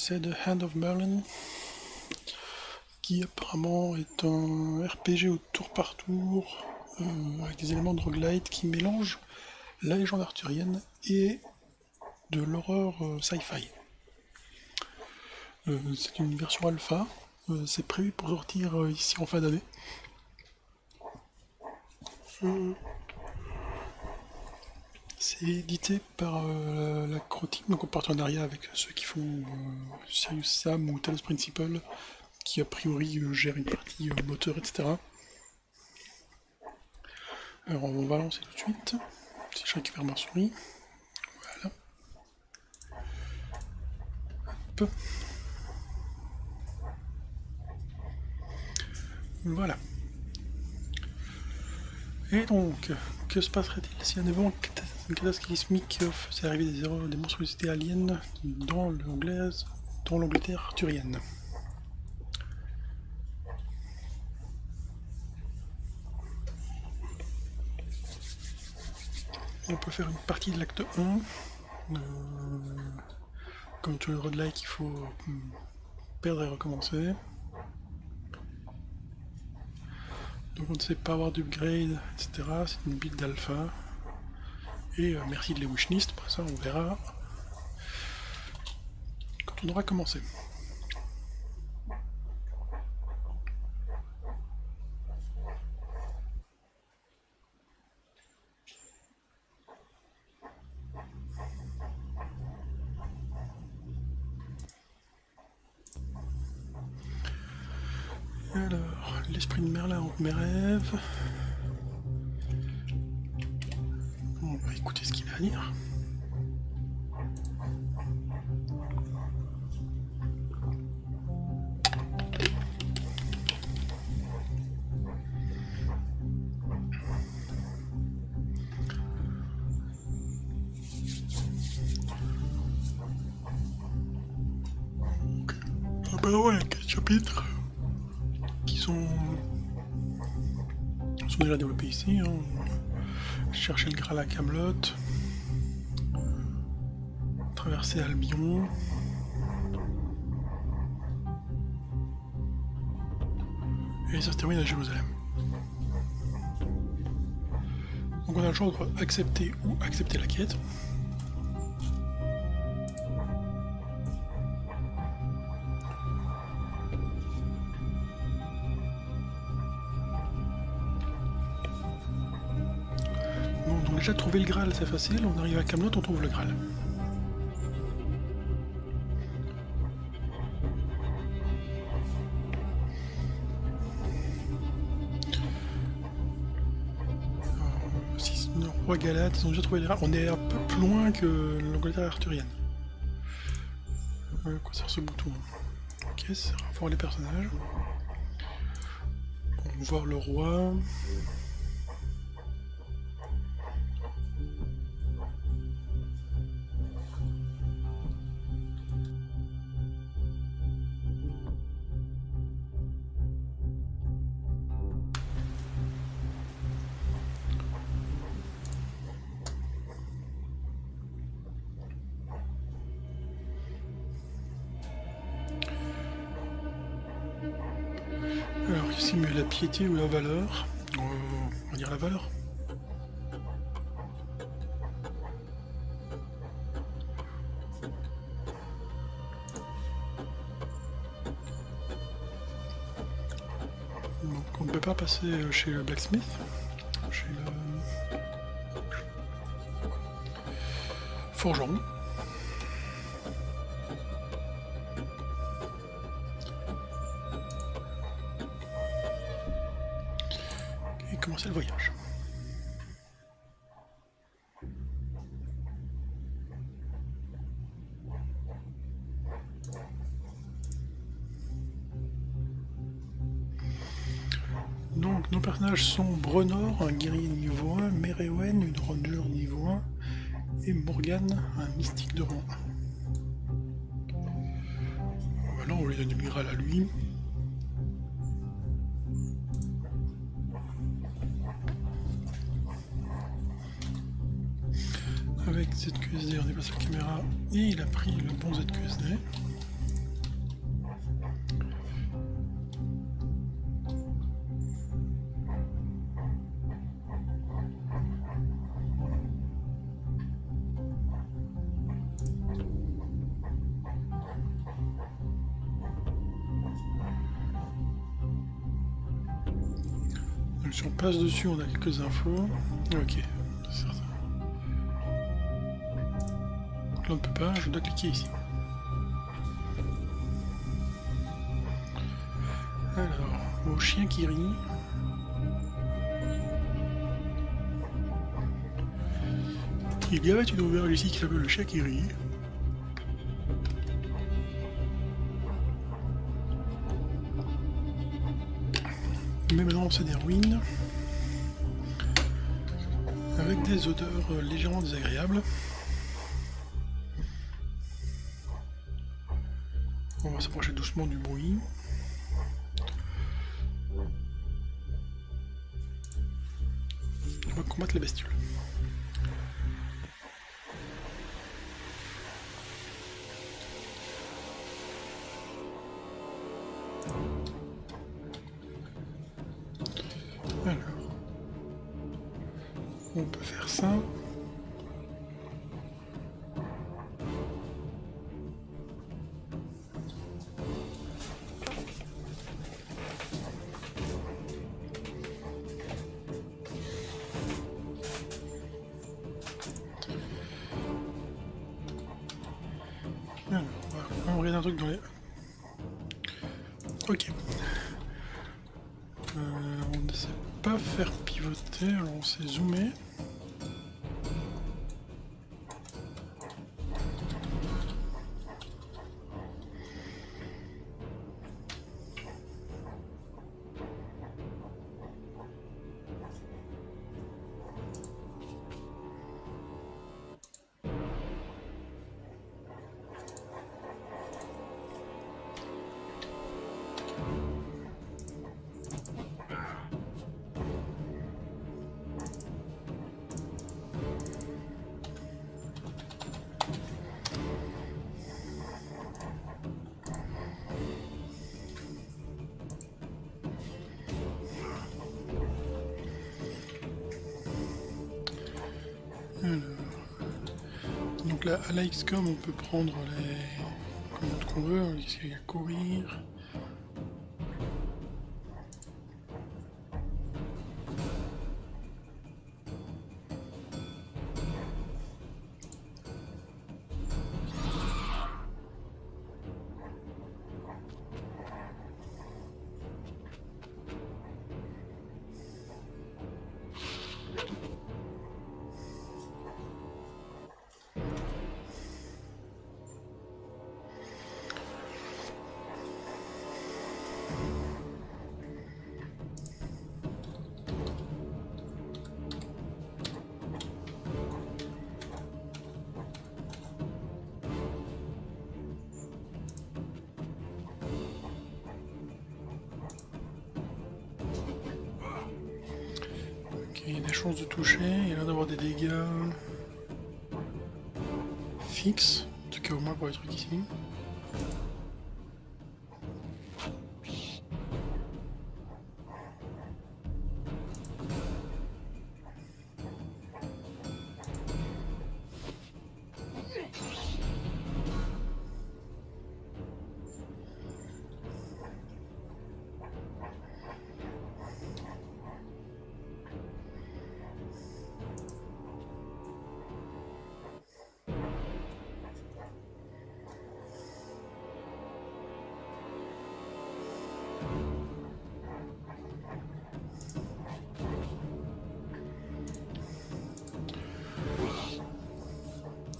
c'est The Hand of Merlin, qui apparemment est un RPG au tour par tour, euh, avec des éléments de roguelite qui mélangent la légende arthurienne et de l'horreur euh, sci-fi. Euh, c'est une version alpha, c'est prévu pour sortir ici en fin d'année. C'est édité par la Croteam, donc en partenariat avec ceux qui font Sirius Sam ou Talos Principal, qui a priori gère une partie moteur, etc. Alors on va lancer tout de suite. Si je récupère ma souris. Voilà. Hop. Voilà. Et donc, que se passerait-il si un événement catastrophique faisait arriver des des monstruosités aliens dans l'Angleterre arthurienne on peut faire une partie de l'acte 1. Euh, comme tout le road-like, il faut hmm, perdre et recommencer. Donc on ne sait pas avoir d'upgrade, etc. C'est une build d'alpha. Et euh, merci de les wishlist, pour ça on verra quand on aura commencé. Alors, l'esprit de Merlin hante mes rêves. Dire. Ah bah ouais, quel chapitre sont, sont déjà développés ici. Hein. Chercher le Graal à Camelot, traverser Albion. Et ça se termine à Jérusalem. Donc on a le choix entre accepter ou accepter la quête. déjà trouver le Graal, c'est facile. On arrive à Camelot, on trouve le Graal. Roi Galate, ils ont déjà trouvé le Graal. On est un peu plus loin que l'Angleterre arthurienne. Euh, quoi sert ce bouton Ok, c'est voir les personnages. Voir le roi. La piété ou la valeur euh, On va dire la valeur. Donc on ne peut pas passer chez le blacksmith, chez le forgeron. Commencer le voyage. Donc nos personnages sont Brenor, un guerrier niveau 1, Merewen, une ranger niveau 1, et Morgan, un mystique de rang 1. Voilà, on lui donne à lui. ZQSD, on déplace la caméra et il a pris le bon ZQSD. Si on passe dessus, on a quelques infos. Ok, Ne peut pas, je dois cliquer ici. Alors, au chien qui rit. Il y avait une auberge ici qui s'appelle le chien qui rit. Mais maintenant c'est des ruines avec des odeurs légèrement désagréables. On va s'approcher doucement du bruit. On va combattre les bestioles. Pas faire pivoter, alors on s'est zoomé. Donc là, à la XCOM, on peut prendre les commandes qu'on veut. Ici, il y il y a des chances de toucher, il y a l'air d'avoir des dégâts fixes, en tout cas au moins pour les trucs ici.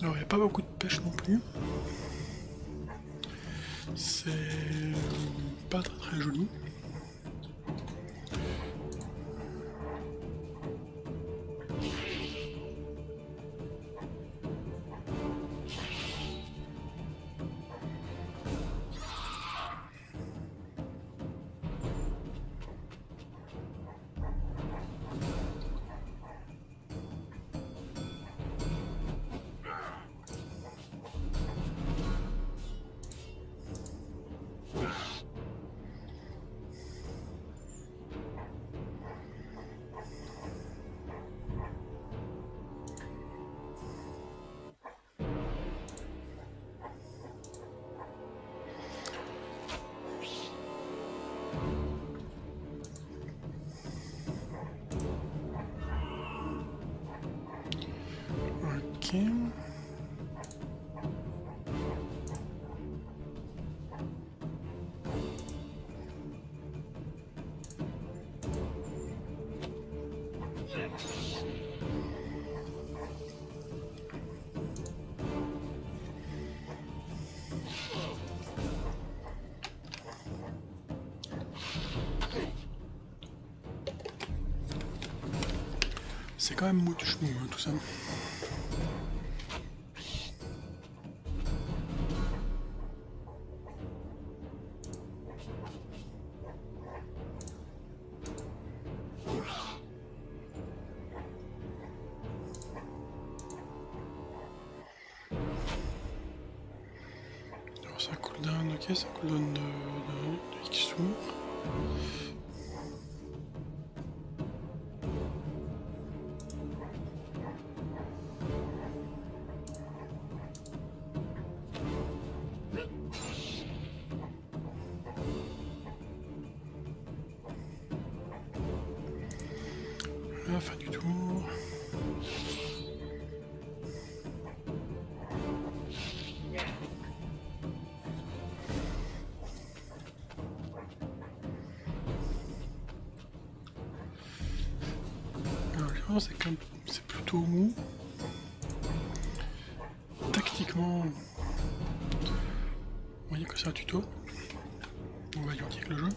Alors, il n'y a pas beaucoup de pêche non plus. C'est pas très très joli. aqui. cê carro é muito espinhento, sabe? Ok, ça cooldown de, de, de X que c'est un tuto. On va identifier avec le jeu.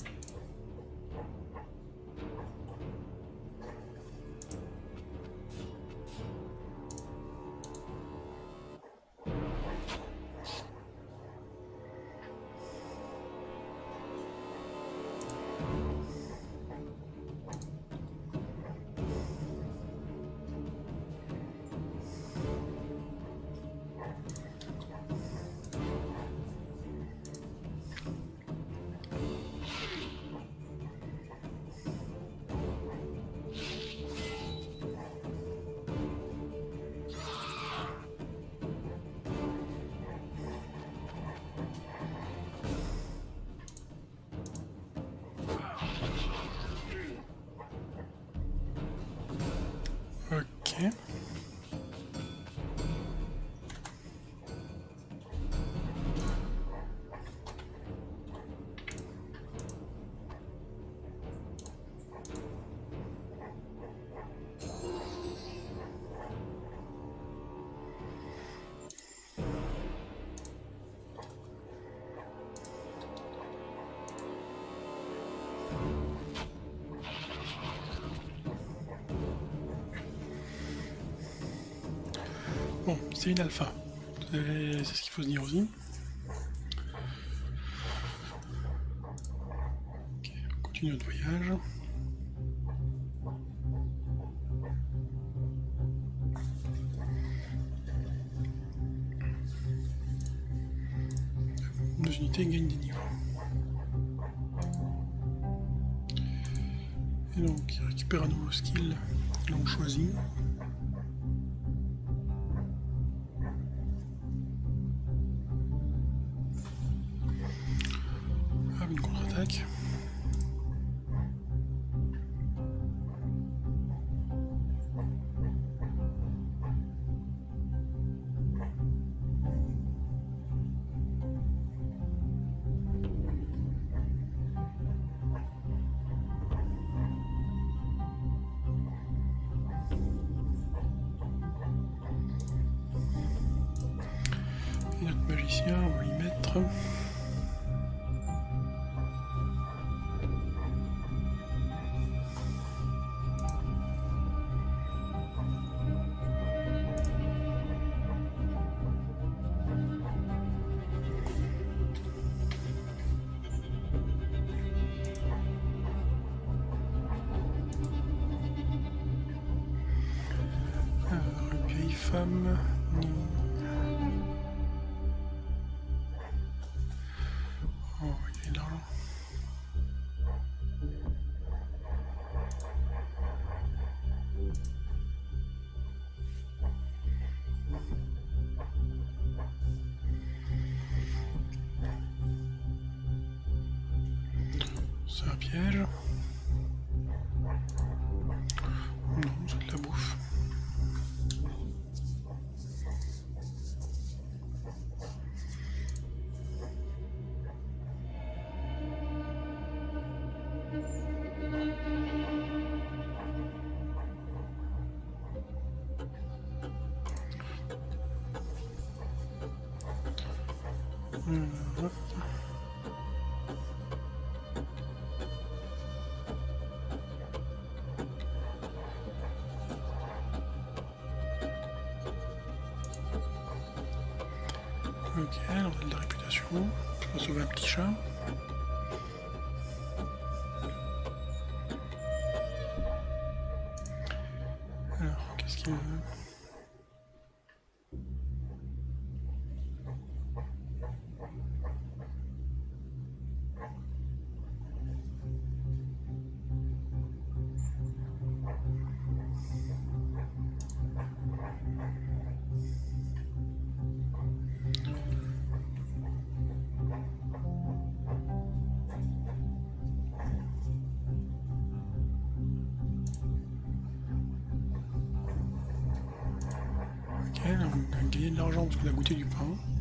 C'est une alpha. C'est ce qu'il faut se dire aussi. On continue notre voyage. Nos unités gagnent des niveaux. Et donc, il récupère un nouveau skill. Là, on choisit. Une Je vais sauver un petit chat. Parce qu'on a goûté du pain.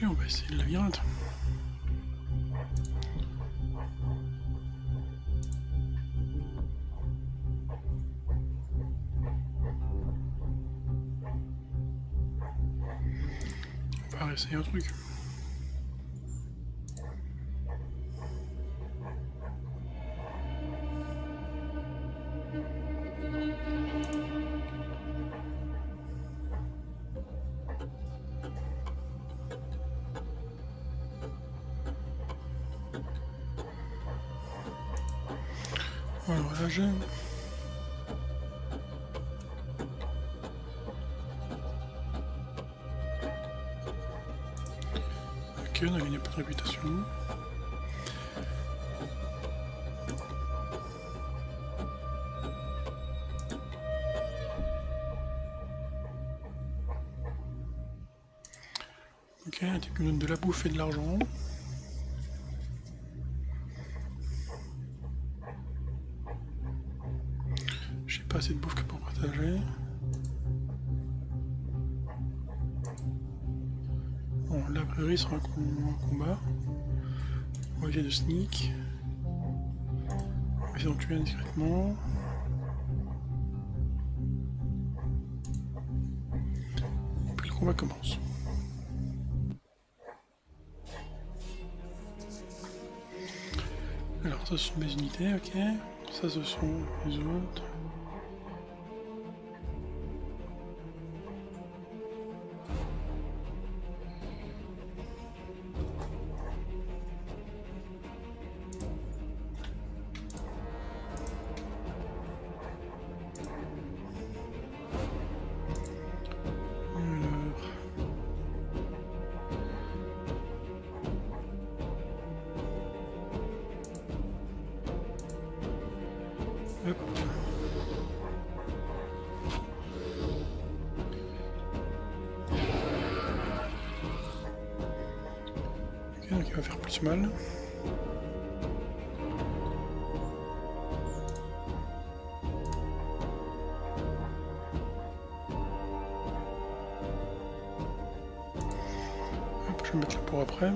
On va essayer le labyrinthe. On va réessayer un truc. J'ai... Ok, on a pas de réputation. Ok, un type qui nous donne de la bouffe et de l'argent. Sera un, com- un combat. On va essayer de sneak. On va essayer d'en tuer discrètement. Et puis le combat commence. Alors, ça, ce sont mes unités, ok. Ça, ce sont les autres. Je vais mettre pour après.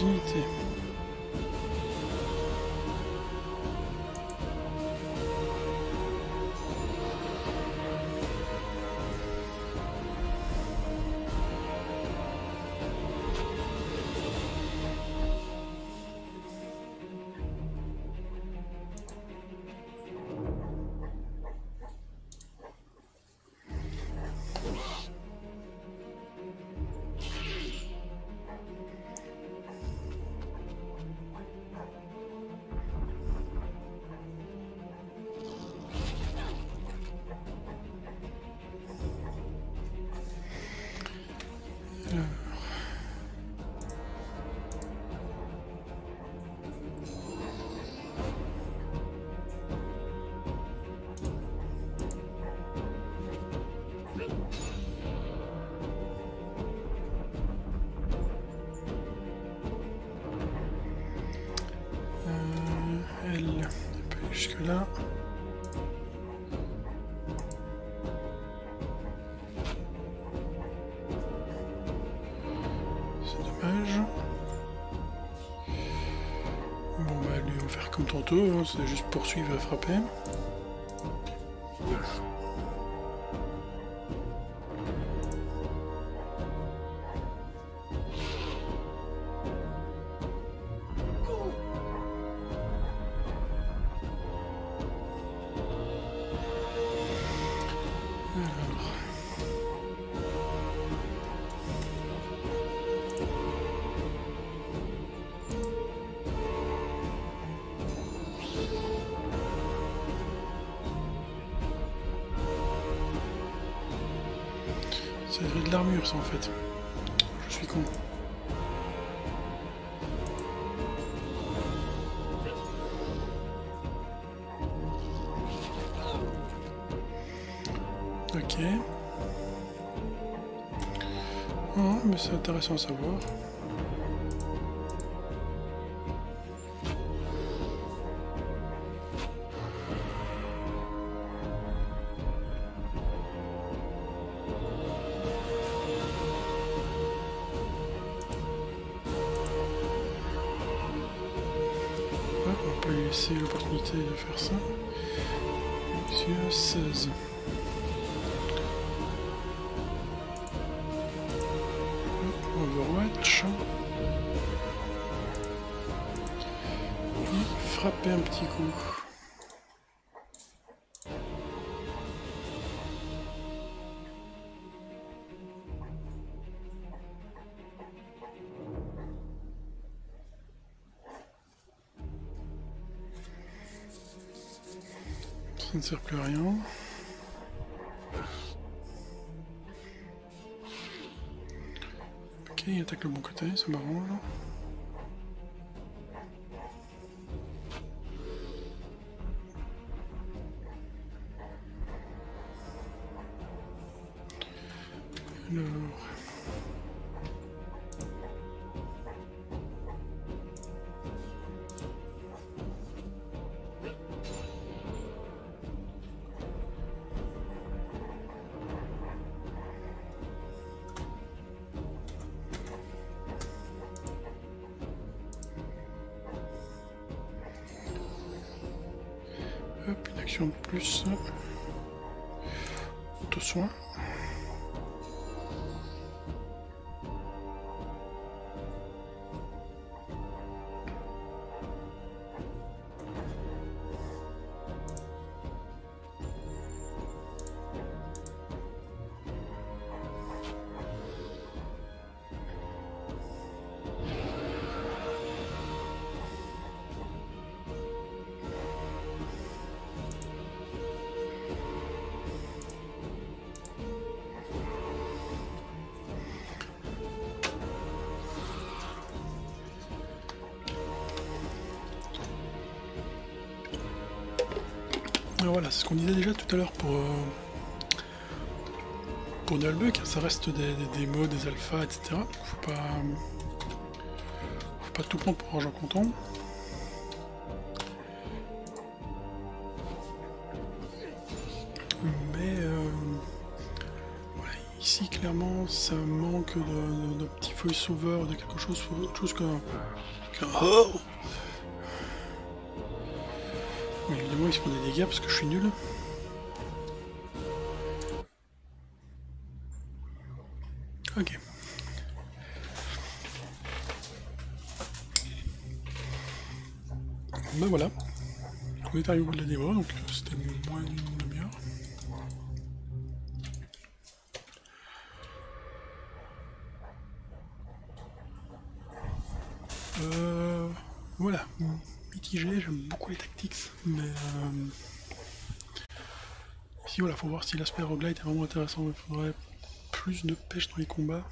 Toutes les hein, c'est juste poursuivre et frapper. De l'armure ça en fait. Je suis con. Ok. Oh, mais c'est intéressant à savoir. L'opportunité de faire ça. Sur 16. Hop, Overwatch. Et frapper un petit coup. Sert plus à rien. Ok, il attaque le bon côté, ça m'arrange. Voilà, c'est ce qu'on disait déjà tout à l'heure pour, euh, pour hein, ça reste des, des démos, des alphas, etc. faut pas, faut pas tout prendre pour argent comptant. Mais euh, ici clairement ça manque d'un petit feuille sauveur, de quelque chose, autre chose qu'un oh Évidemment il se prend des dégâts parce que je suis nul. Ok. Ben voilà. On est arrivé au bout de la démo, donc euh, c'était moins d'une demi-heure. Euh, voilà, mitigé, j'aime beaucoup les tactics, mais euh, ici voilà, faut voir si l'aspect roguelite est vraiment intéressant, il faudrait plus de pêche dans les combats.